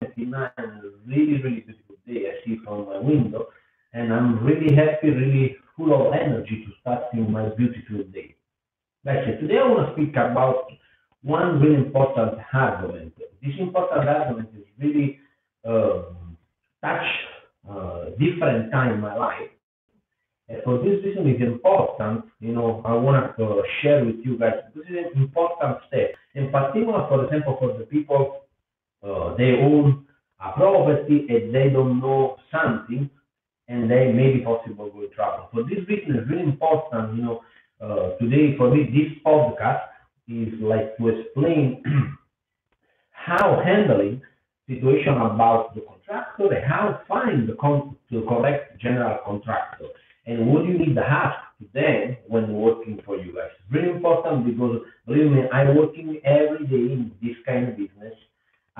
29, really, really beautiful day. I see from my window, and I'm really happy, really full of energy to starting my beautiful day. That's it. Today I want to speak about one really important argument. This important argument is really um, touch uh, different time in my life. And for this reason, it's important, you know, I want to uh, share with you guys. This is an important step. In particular, for example, for the people, uh, they own a property and they don't know something, and they may be possible go trouble. For this reason, it's really important, you know, uh, today for me, this podcast is like to explain how handling situation about the contractor and how find the, con- the correct general contractor and what you need to ask to them when working for you guys. Really important because believe me, I'm working every day in this kind of business.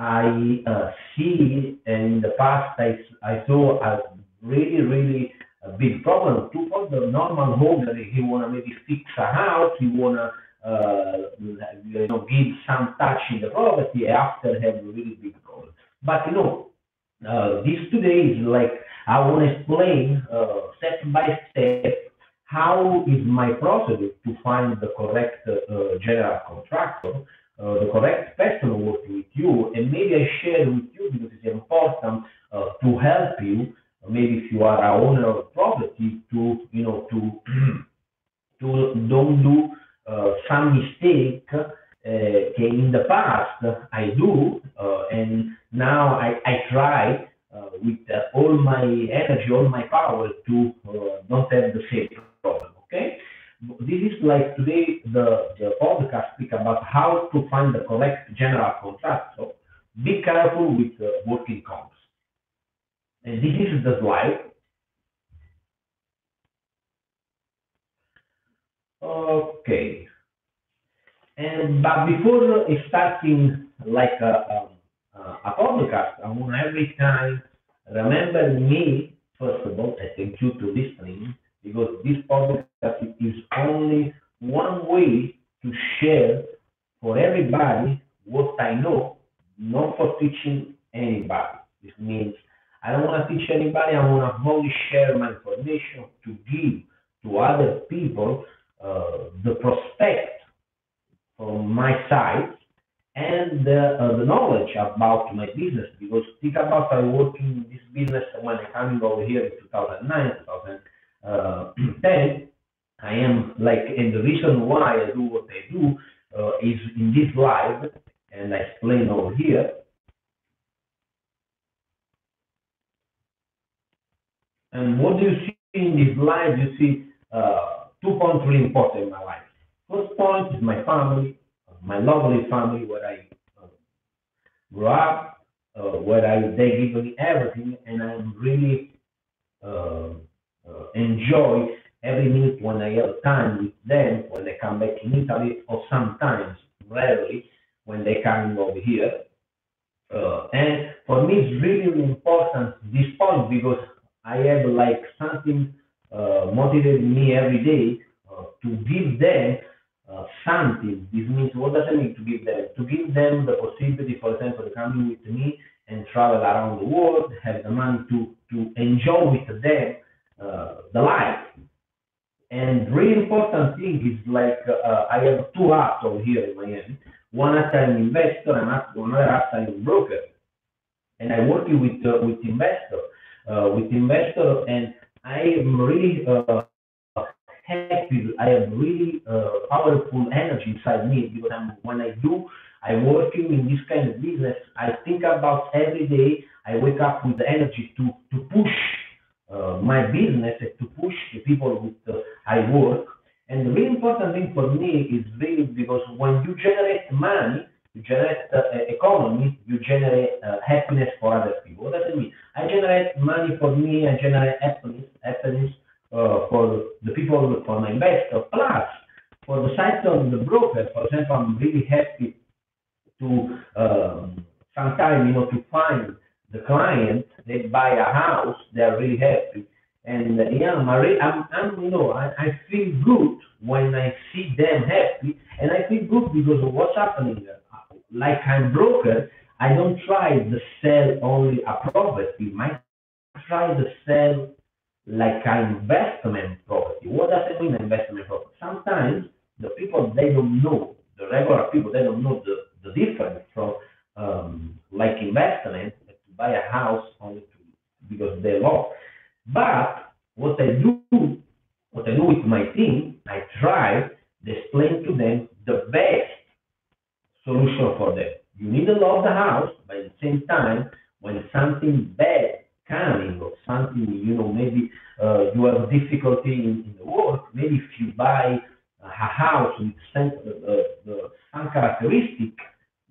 I uh, see in the past I, I saw a really really a big problem. To for the normal owner, he wanna maybe fix a house, he wanna uh, you know give some touch in the property after have a really big problem. But you know, uh, this today is like I want to explain uh, step by step how is my process to find the correct uh, general contractor, uh, the correct person working with you, and maybe I share with you because it's important uh, to help you. Maybe if you are a owner of property, to you know to to don't do uh, some mistake uh, in the past I do, uh, and now I, I try with all my energy, all my power to not have the same problem. Okay, this is like today the, the podcast speak about how to find the correct general contract. So Be careful with uh, working comps. And this is the slide. Okay. And but before uh, starting like a, a, a podcast, I want every time remember me first of all. Thank you to listening because this podcast is only one way to share for everybody what I know, not for teaching anybody. This means I don't want to teach anybody. I want to only share my information to give to other people uh, the prospect from my side and uh, uh, the knowledge about my business because think about I working in this business when I coming over here in 2009, 2010. I am like, and the reason why I do what I do uh, is in this live, and I explain over here. And what do you see in this slide? You see uh, two points really important in my life. First point is my family, my lovely family where I uh, grew up, uh, where I they give me everything, and I am really uh, enjoy every minute when I have time with them when they come back in Italy, or sometimes, rarely, when they come over here. Uh, and for me, it's really, really important this point because I have like something uh, motivating me every day uh, to give them uh, something. This means what does it mean to give them? To give them the possibility, for example, to come with me and travel around the world, have the money to to enjoy with them uh, the life. And really important thing is like uh, I have two over here in Miami. One I'm investor and another I'm broker. And I working with uh, with investor, uh, with investor, and I am really uh, happy. I have really powerful energy inside me because I'm, when I do, I'm working in this kind of business. I think about every day. I wake up with the energy to to push uh, my business and to push the people with I work. And the really important thing for me is really because when you generate money, you generate uh, economy, you generate uh, happiness for other people. What does it mean? I generate money for me, I generate happiness, happiness uh, for the people, for my investor. Plus, for the side of the broker, for example, I'm really happy to um, sometimes, you know, to find the client, they buy a house, they're really happy. And uh, yeah, I'm, I'm, I'm, you know, I, I feel good when I see them happy, and I feel good because of what's happening. Like I'm broker, I don't try to sell only a property. I try to sell like an investment property. What does it mean, investment property? Sometimes the people they don't know, the regular people they don't know the, the difference from um, like investment buy a house only to, because they love. But what I do, what I do with my team, I try to explain to them the best solution for them. You need to love the house, but at the same time, when something bad coming or something, you know, maybe uh, you have difficulty in, in the work, maybe if you buy a house with some, uh, uh, some characteristic,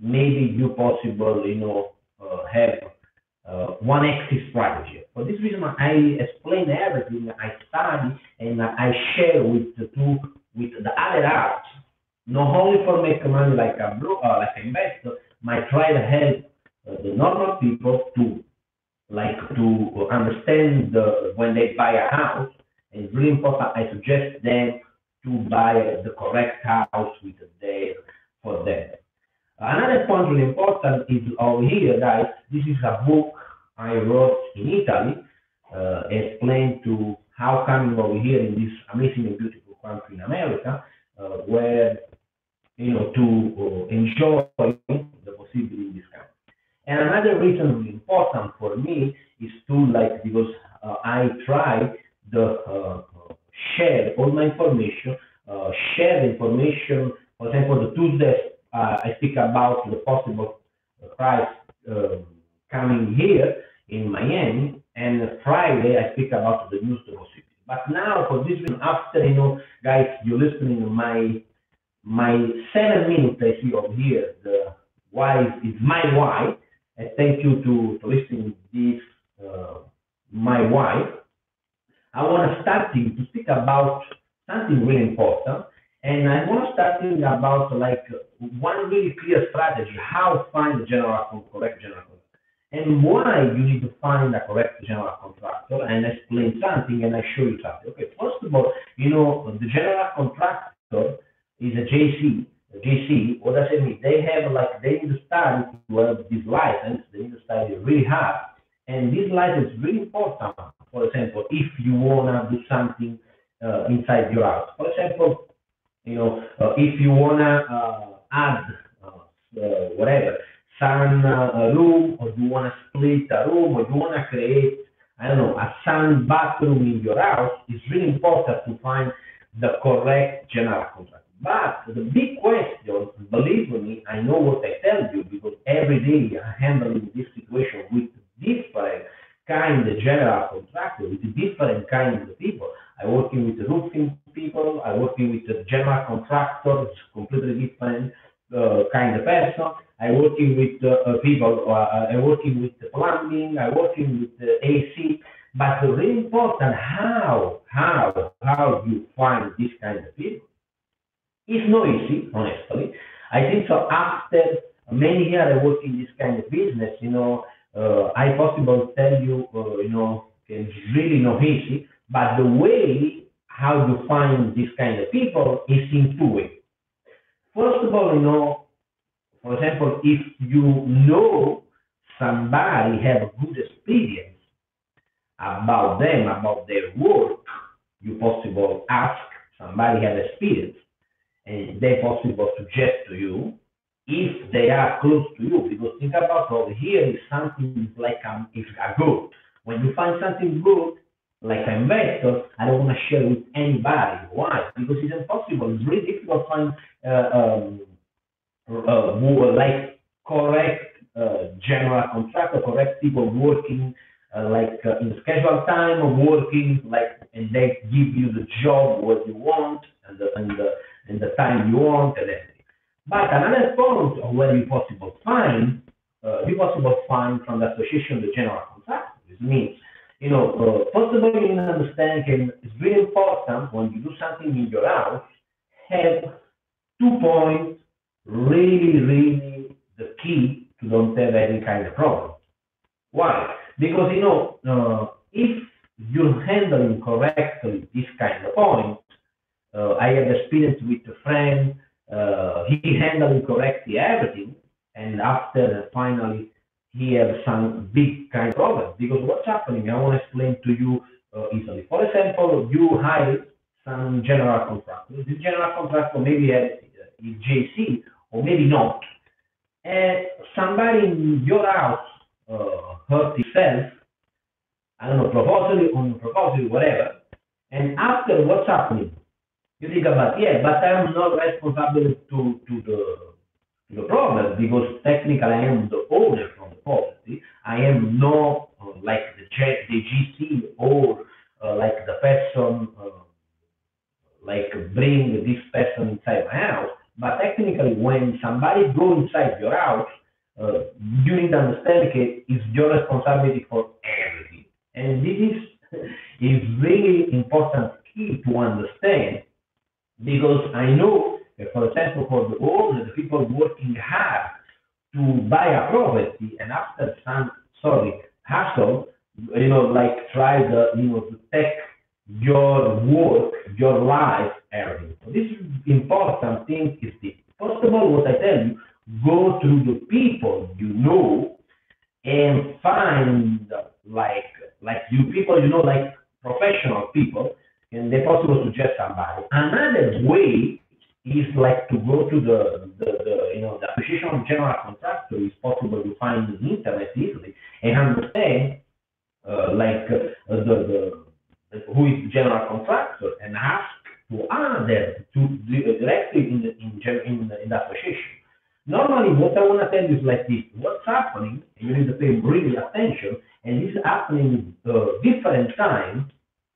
maybe you possible, you know, uh, have uh, one exit strategy. For this reason, I explain everything I study and I share with the two, with the other apps, not only for make money like a bro, uh, like an investor, I try to help uh, the normal people to like to understand the, when they buy a house. And it's really important. I suggest them to buy the correct house with the for them. Another point really important is over here, guys. This is a book I wrote in Italy, uh, explain to how coming over here in this amazing and beautiful country in America, uh, where you know to uh, enjoy the possibility in this country. And another reason really important for me is to like because uh, I try the uh, share all my information, uh, share information. For example, the Tuesday I speak about the possible price um, coming here in Miami, and Friday I speak about the news to possibility. But now for this reason, after you know, guys, you're listening to my my seven minutes I see here. The why is my why. And thank you to to listening this uh, my why. I want to start to speak about something really important and I want to start thinking about like one really clear strategy, how to find the general correct general contractor. And why you need to find a correct general contractor and explain something and I show you something. Okay, first of all, you know, the general contractor is a JC. A JC, what does it mean? They have like they need to study to this license, they need to study really hard. And this license is really important. For example, if you wanna do something uh, inside your house. For example, you know, uh, if you wanna uh, add uh, whatever sun room, or you wanna split a room, or you wanna create, I don't know, a sun bathroom in your house, it's really important to find the correct general contractor. But the big question, believe me, I know what I tell you because every day I'm handling this situation with different kind of general contractor, with different kind of people. I'm working with the roofing people. I'm working with the general contractor. It's completely different uh, kind of person. I'm working with uh, people. Uh, I'm working with the plumbing. I'm working with the AC. But the really important, how how how you find this kind of people? It's not easy, honestly. I think so. After many years I work in this kind of business, you know, uh, I possible tell you, uh, you know, it's really not easy. But the way how you find this kind of people is in two ways. First of all, you know, for example, if you know somebody have a good experience about them, about their work, you possible ask somebody have experience, and they possible suggest to you if they are close to you. Because think about over here is something like a, um, if a good. When you find something good, like an investor, I don't want to share with anybody. Why? Because it's impossible. It's really difficult to find uh, um, uh, more like correct uh, general contractor, correct people working uh, like uh, in scheduled time of working, like and they give you the job what you want and the and the, and the time you want and everything. But another point where you possible find, uh, you possible find from the association the general contractor. This means you know, uh, first of all, you understand it's really important when you do something in your house, have two points really, really the key to don't have any kind of problem. Why? Because, you know, uh, if you're handling correctly this kind of point, uh, I have experience with a friend, uh, he handling correctly everything, and after finally he has some big kind of problem. Because what's happening, I want to explain to you uh, easily. For example, you hire some general contractor. This general contractor maybe has uh, JC or maybe not. And somebody in your house uh, hurt himself, I don't know, proposally or non proposally, whatever. And after what's happening, you think about, yeah, but I'm not responsible to, to the to the problem because technically I am the owner the. I am not uh, like the, the GC or uh, like the person, uh, like bring this person inside my house. But technically, when somebody go inside your house, uh, you need to understand that it's your responsibility for everything. And this is is really important key to understand because I know, for example, for the all the people working hard to buy a property and after some sorry hassle, you know, like try the you know to take your work, your life, everything. So this important thing is this. First of all, what I tell you, go to the people you know and find like like you people you know like professional people and they possible suggest somebody. Another way is like to go to the, the, the you know the association of general contractor is possible to find the internet easily and understand uh, like uh, the, the who is the general contractor and ask to other to directly in the in, in, in the. Normally, what I want to tell you is like this: what's happening, you need to pay really attention, and this is happening uh, different times.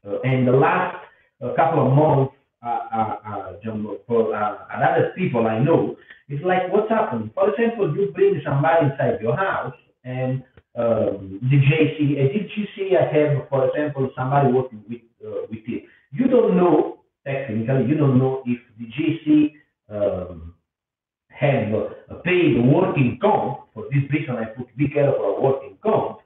Uh, and the last uh, couple of months, uh, uh, uh for uh, other people I know, it's like what's happening. For example, you bring somebody inside your house, and um, the JC, a DGC, I have, for example, somebody working with uh, with it. You don't know technically, you don't know if the GC um, have uh, paid working comp. For this reason, I put be careful of working comp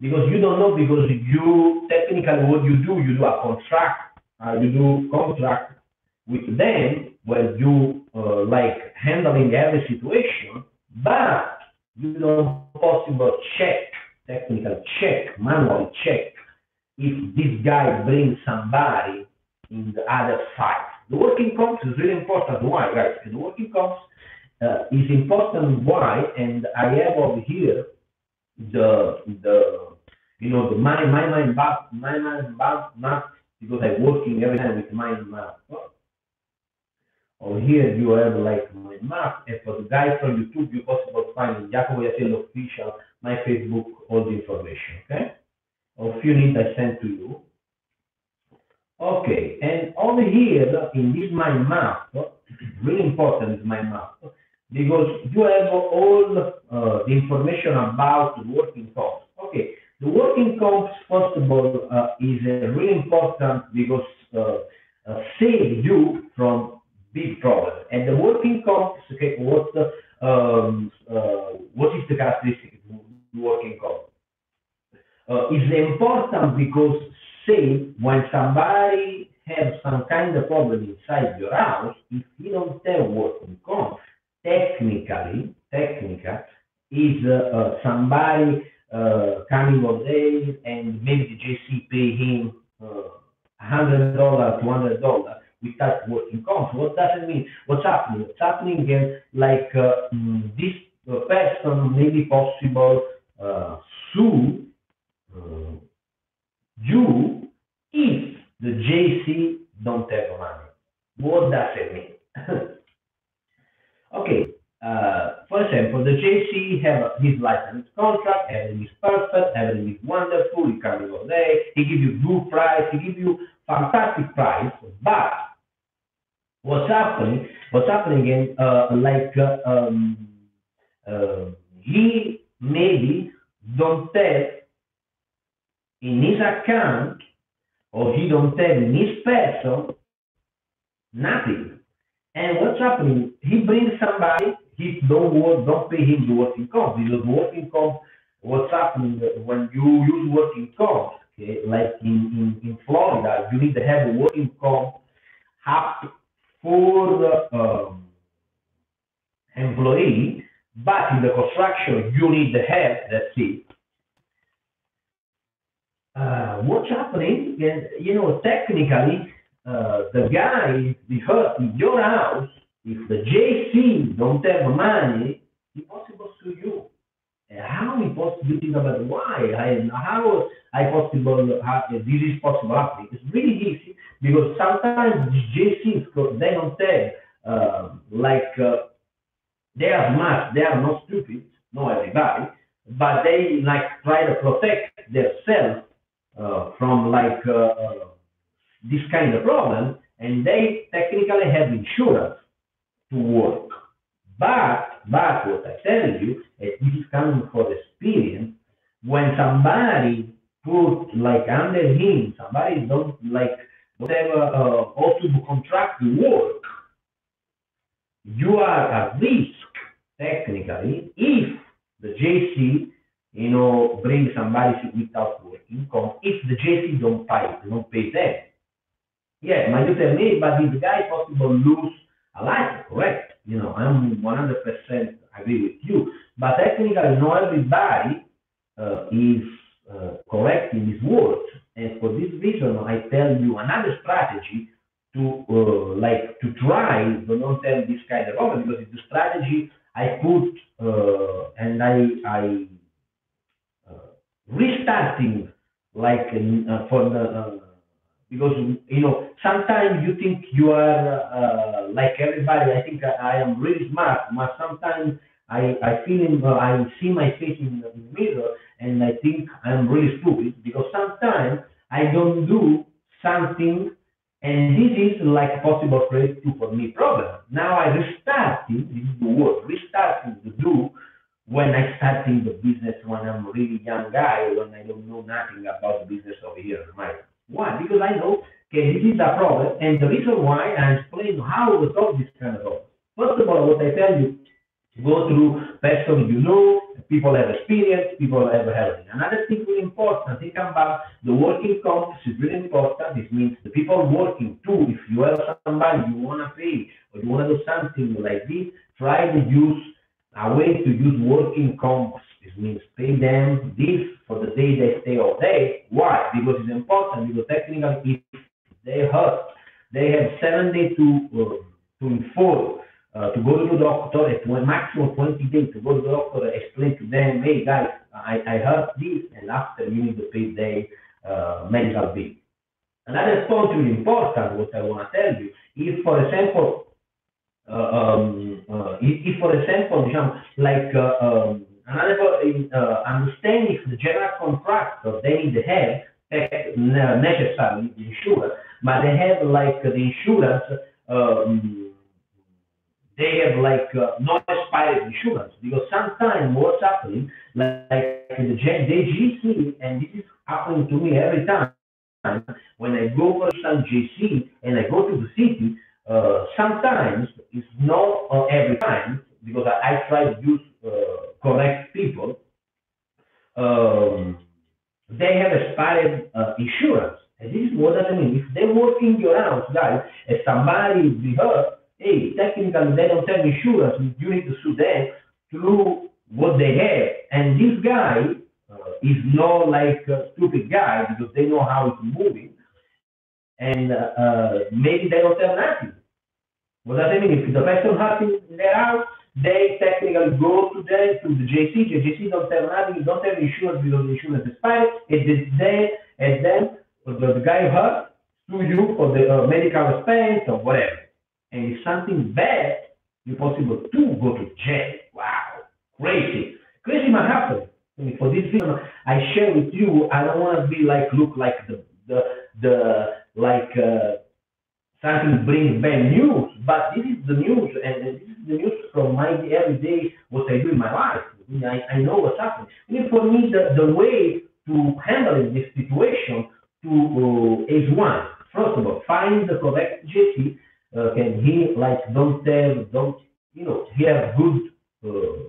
because you don't know because you technically what you do, you do a contract, uh, you do contract with them where you uh, like handling every situation, but you don't possible check, technical check, manual check, if this guy brings somebody in the other side. The working comps is really important. Why, guys? The working comps uh, is important. Why? And I have over here the the you know the my my mind map my mind map map because I'm working every time with my map. Over here you have like my map, and for the guys from YouTube, you possible find Jacopo Iasiello official, my Facebook, all the information. Okay. Or few need, I sent to you. Okay, and over here in this my map, really important is mind map because you have all uh, the information about working comps. Okay, the working comps, first of all, uh, is uh, really important because uh, uh, save you from big problems. And the working comp, okay, what um, uh, what is the characteristic of working comp? Uh, is important because say when somebody has some kind of problem inside your house, if you don't have working comp, technically, technical is somebody uh, coming all day and maybe the JC pay him uh, $100, $200 without working. What does it mean? What's happening? What's happening is like uh, mm, this uh, person may be possible uh, sue uh, you if the JC don't have money. What does it mean? okay, uh, for example, the JC have his license contract, everything is perfect, everything is wonderful, he comes all day, he give you good price, he give you fantastic price, but what's happening, what's happening in, uh, like, uh, um, uh, he maybe don't have in his account or he don't have in his person nothing. And what's happening? He brings somebody, he don't work, don't pay him the working comp because working comp, what's happening when you use working comp, okay, like in, in, in Florida, you need to have a working comp up for the um, employee but in the construction you need the help, that's it. Uh, what's happening? is, You know, technically, uh, the guy, the hurt in your house, if the JC don't have money, it's possible to you. How is possible? You think about why? I, how I possible? This is possible? It's really easy because sometimes JCs they don't have uh, like uh, they are smart, they are not stupid, not everybody, but they like try to protect themselves uh, from like uh, this kind of problem, and they technically have insurance to work. But, but what I tell you, and this is coming from experience, when somebody put like under him, somebody don't like whatever uh, also to contract the work, you are at risk technically if the JC you know, bring somebody without income if the JC don't pay, don't pay them. Yeah, might you tell me, but the guy possible lose a life, correct? You know, I'm 100% agree with you. But technically, not everybody uh, is uh, correct in his words. And for this reason, I tell you another strategy to uh, like to try not have this kind of problem because it's the strategy I put uh, and I I restarting like uh, for the uh, because you know sometimes you think you are uh, like everybody i think I, I, am really smart but sometimes i i feel in, uh, i see my face in, the mirror and i think i'm really stupid because sometimes i don't do something and this is like possible create for me problem now i restarting this is the word restarting to do when I starting the business when I'm really young guy, when I don't know nothing about business over here America. Why? Because I know okay, this is a problem, and the reason why I explain how to solve this kind of problem. First of all, what I tell you, go through person you know, people have experience, people have helping. Another thing really important, think about the working comp is really important. This means the people working too. If you have somebody you want to pay or you want to do something like this, try to use a way to use working comps. This means pay them this for the day they stay all day. Why? Because it's important, because technically if they hurt, they have seven days to, uh, to inform, uh, to go to the doctor, at one, maximum 20 days to go to the doctor, explain to them, hey guys, I, I hurt this, and after you need to pay their uh, medical bill. Another point really important, what I want to tell you, if for example, um, uh, if, for example, diciamo, like uh, um, another uh, understand if the general contractor they need to have necessarily the insurance, but they have like the insurance. Um, they have like uh, no expired insurance because sometimes what's happening, like, like the JGC, and this is happening to me every time when I go for some JC and I go to the city, uh, sometimes it's not uh, every time because I, I try to use uh, correct people. Um, expired uh, insurance. And this is what I mean. If they work in your house, guys, and somebody be hurt, hey, technically they don't have insurance. You need to sue them through what they have. And this guy uh, is not like a stupid guy because they know how it's moving and uh, uh, maybe they don't have nothing. What does it mean? If the person has in their house, they technically go to the to the JC. JC don't have nothing, don't have insurance because the insurance expired. It is there, and then the, the guy hurt to you for the uh, medical expense or whatever. And if something bad, you're possible to go to jail. Wow, crazy, crazy might happen. For this reason, I share with you. I don't want to be like look like the the the like uh, something brings bad news, but this is the news, and this is the news from my everyday what I do in my life. I, I know what's happening. For me, the, the way to handle this situation to uh, is one. First of all, find the correct JC. Uh, can he like don't tell, don't you know? He have good uh,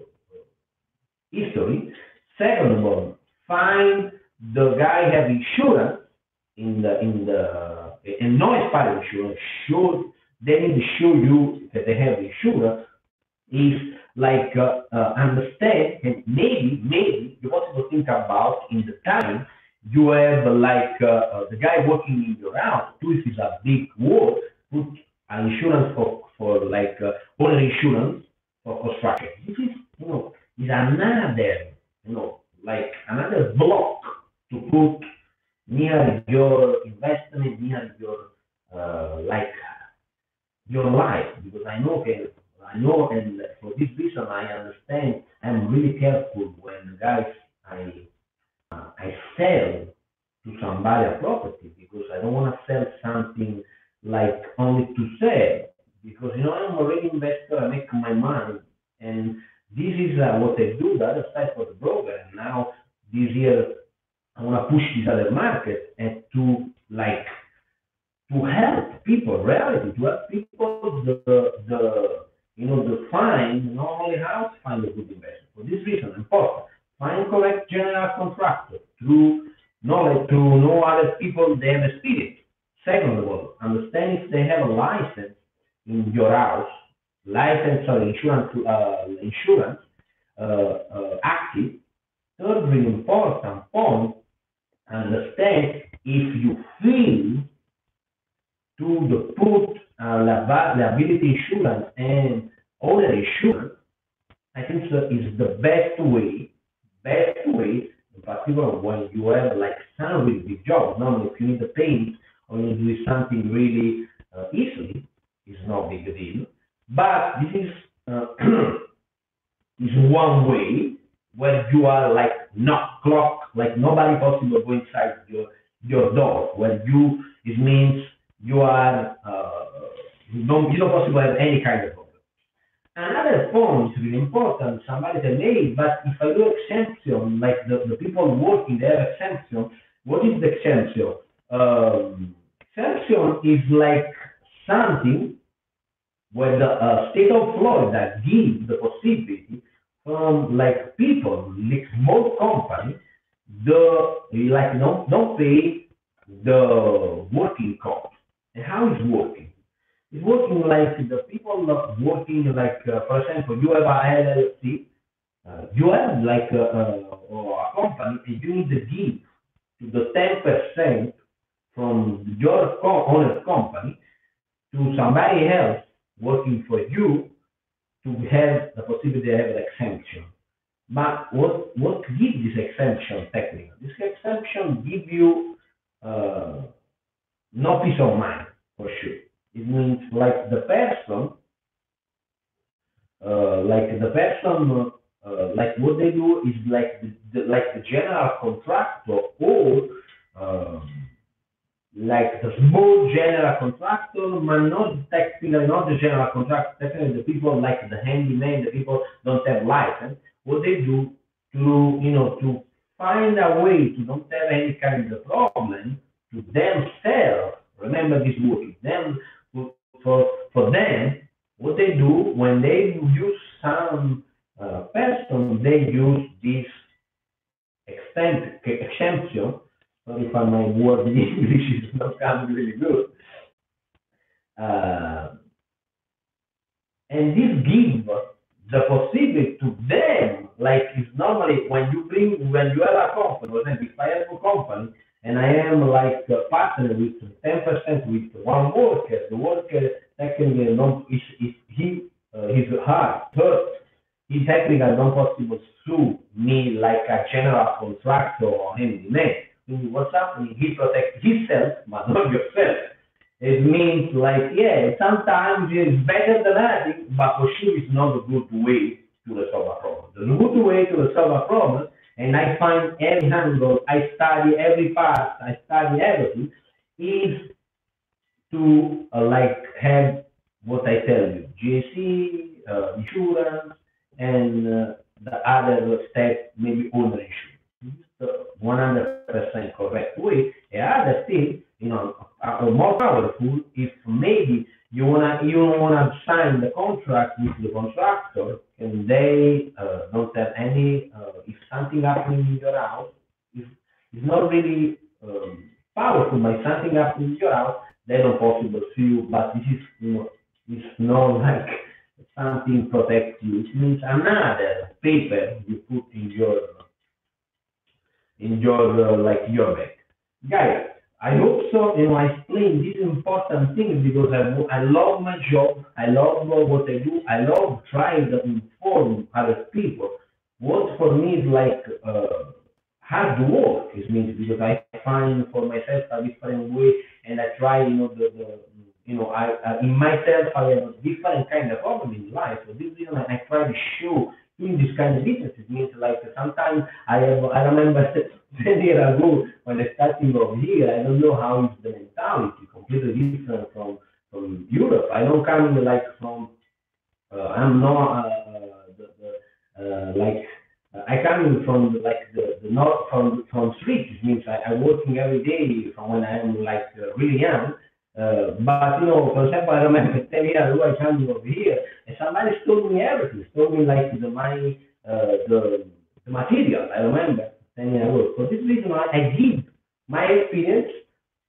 history. Second of all, find the guy have insurance in the in the and no expired insurance should they need to show you that they have insurance is like uh, uh, understand and maybe maybe you possible think about in the time you have like uh, uh, the guy working in your house if it's a big work put an insurance for for like uh, owner insurance for construction. This is you know is another you know like another block to put near your investment near your uh, like your life because I know okay, I know and for this reason I understand I'm really careful when guys I uh, I sell to somebody a property because I don't want to sell something like only to sell because you know I'm already investor I make my money and this is uh, what I do the other side for the broker and now this year I want to push this other market and to like to help people, reality, to help people the the you know the find not only how to find a good investor. For this reason, important. Find correct general contractor through knowledge to know other people they have experience. Second of all, understand if they have a license in your house, license or insurance uh, insurance uh, uh, active. Third, really important point, understand if you feel to the put uh, liability insurance and owner insurance, I think is the best way, best way, in particular when you have like some really big jobs. Normally, if you need to paint or you do something really uh, easily, it's no big deal. But this is uh, is one way where you are like not clock, like nobody possible go inside your your door. Where you it means you are uh, you don't you don't possibly have any kind of problem. Another point is really important, somebody said, hey, but if I do exemption, like the, the people working, they have exemption, what is the exemption? Um, exemption is like something where the uh, state of Florida gives the possibility from like people, like small company, the like don't don't pay the working cost. And how working? It's working like the people working like, uh, for example, you have a LLC, uh, you have like a, a, a company, and you need to give to the 10% from your co- owner company to somebody else working for you to have the possibility to have an exemption. But what what gives this exemption technically? This exemption give you uh, no peace of mind for sure. It means like the person, uh, like the person, uh, like what they do is like the, the like the general contractor or um, like the small general contractor, but not technically not the general contractor. Technically, the people like the handyman, the people don't have license. What they do to you know to find a way to don't have any kind of problem to themselves Remember this word. Them for for them, what they do when they use some uh, person, they use this extent, exemption. Sorry if my word in English is not coming really good. Uh, and this gives the possibility to them, like it's normally when you bring, when you have a company, I have a company, and I am like a partner with 10% with one worker. The worker technically not if, if he uh, his heart hurt, he technically not possible sue me like a general contractor or any man. What's happening? He protects himself, but not yourself. It means like yeah, sometimes it's better than nothing, but for sure it's not a good way to resolve a problem. The good way to resolve a problem and I find every angle, I study every part, I study everything, is to uh, like have what I tell you, GSE, uh, insurance, and uh, the other step, maybe owner insurance. The 100% correct way. The other thing, you know, more powerful if maybe you wanna you wanna sign the contract with the contractor and they uh, don't have any uh, if something happens in your house it's, it's not really um, powerful but something happens in your house they don't possible sue you but this is you know it's not like something protects you. It means another paper you put in your in your uh, like your bag. Guys, I hope so. You know, I explain these important things because I, I love my job. I love what I do. I love trying to inform other people. What for me is like uh, hard work. It means because I find for myself a different way, and I try, you know, the, the you know, I, uh, in myself I have a different kind of problem in life. So this reason I, I try to show in this kind of business. It means like sometimes I have, I remember 10 years ago when I started over here, I don't know how is the mentality, completely different from, from Europe. I don't come like from, uh, I'm not, uh, the, the, uh, like, I come from like the, the north from from street. It means I, I'm working every day from when I'm like uh, really young. But you know, for example, I remember 10 years ago I came over here and somebody stole me everything. Stole me like the my uh, the the material. I remember 10 years ago. For this reason, I, give my experience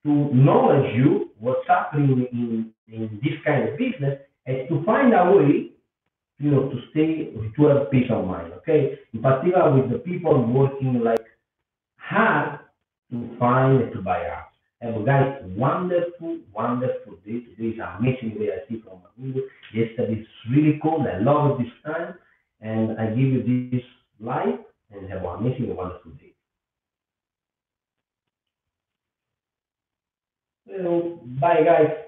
to knowledge you what's happening in in this kind of business and to find a way you know, to stay, to have peace of mind, okay? In particular with the people working like hard to find to buy house. And guys, wonderful, wonderful day. Today is amazing day I see from window. Yesterday is really cold. I love this time. And I give you this life and have an amazing, wonderful day. So, bye guys.